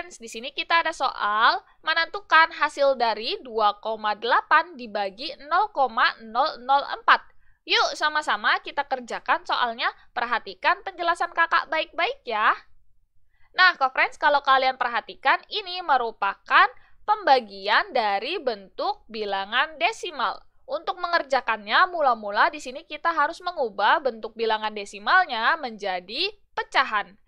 friends, di sini kita ada soal menentukan hasil dari 2,8 dibagi 0,004. Yuk sama-sama kita kerjakan soalnya. Perhatikan penjelasan kakak baik-baik ya. Nah, friends, kalau kalian perhatikan, ini merupakan pembagian dari bentuk bilangan desimal. Untuk mengerjakannya, mula-mula di sini kita harus mengubah bentuk bilangan desimalnya menjadi pecahan.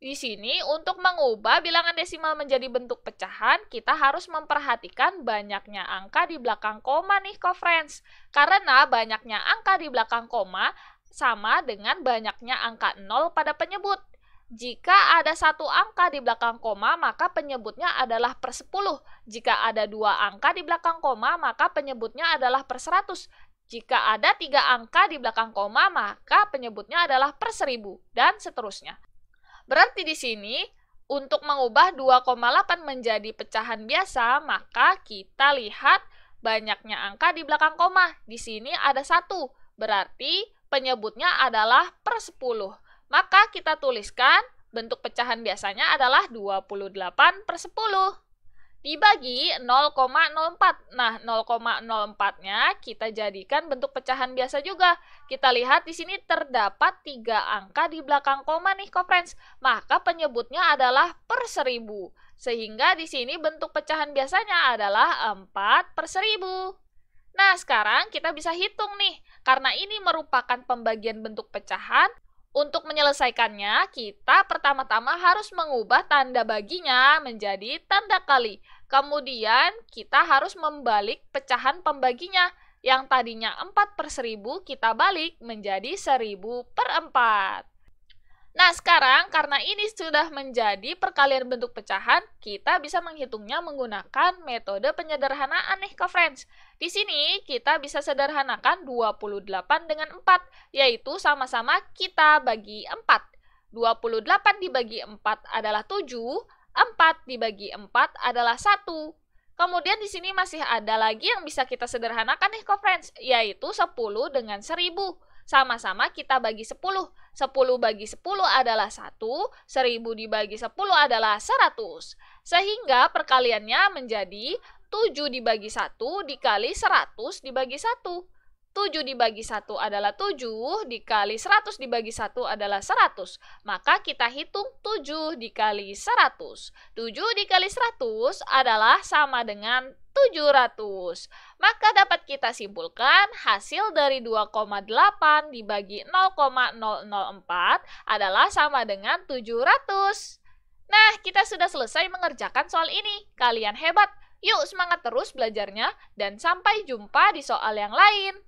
Di sini, untuk mengubah bilangan desimal menjadi bentuk pecahan, kita harus memperhatikan banyaknya angka di belakang koma nih, co-friends. Karena banyaknya angka di belakang koma sama dengan banyaknya angka 0 pada penyebut. Jika ada satu angka di belakang koma, maka penyebutnya adalah per 10. Jika ada dua angka di belakang koma, maka penyebutnya adalah per 100. Jika ada tiga angka di belakang koma, maka penyebutnya adalah per 1000, dan seterusnya. Berarti di sini untuk mengubah 2,8 menjadi pecahan biasa, maka kita lihat banyaknya angka di belakang koma. Di sini ada satu, berarti penyebutnya adalah per 10. Maka kita tuliskan bentuk pecahan biasanya adalah 28 per 10 dibagi 0,04. Nah, 0,04-nya kita jadikan bentuk pecahan biasa juga. Kita lihat di sini terdapat tiga angka di belakang koma nih, friends. Maka penyebutnya adalah per 1000. Sehingga di sini bentuk pecahan biasanya adalah 4 per 1000. Nah, sekarang kita bisa hitung nih. Karena ini merupakan pembagian bentuk pecahan, untuk menyelesaikannya, kita pertama-tama harus mengubah tanda baginya menjadi tanda kali. Kemudian, kita harus membalik pecahan pembaginya. Yang tadinya 4 per 1000, kita balik menjadi 1000 per 4. Nah, sekarang karena ini sudah menjadi perkalian bentuk pecahan, kita bisa menghitungnya menggunakan metode penyederhanaan nih, ke friends. Di sini kita bisa sederhanakan 28 dengan 4, yaitu sama-sama kita bagi 4. 28 dibagi 4 adalah 7, 4 dibagi 4 adalah 1. Kemudian di sini masih ada lagi yang bisa kita sederhanakan nih, friends, yaitu 10 dengan 1000. Sama-sama kita bagi 10. 10 bagi 10 adalah 1, 1000 dibagi 10 adalah 100. Sehingga perkaliannya menjadi 7 dibagi 1 dikali 100 dibagi 1. 7 dibagi 1 adalah 7, dikali 100 dibagi 1 adalah 100. Maka kita hitung 7 dikali 100. 7 dikali 100 adalah sama dengan 700. Maka dapat kita simpulkan hasil dari 2,8 dibagi 0,004 adalah sama dengan 700. Nah, kita sudah selesai mengerjakan soal ini. Kalian hebat! Yuk semangat terus belajarnya dan sampai jumpa di soal yang lain.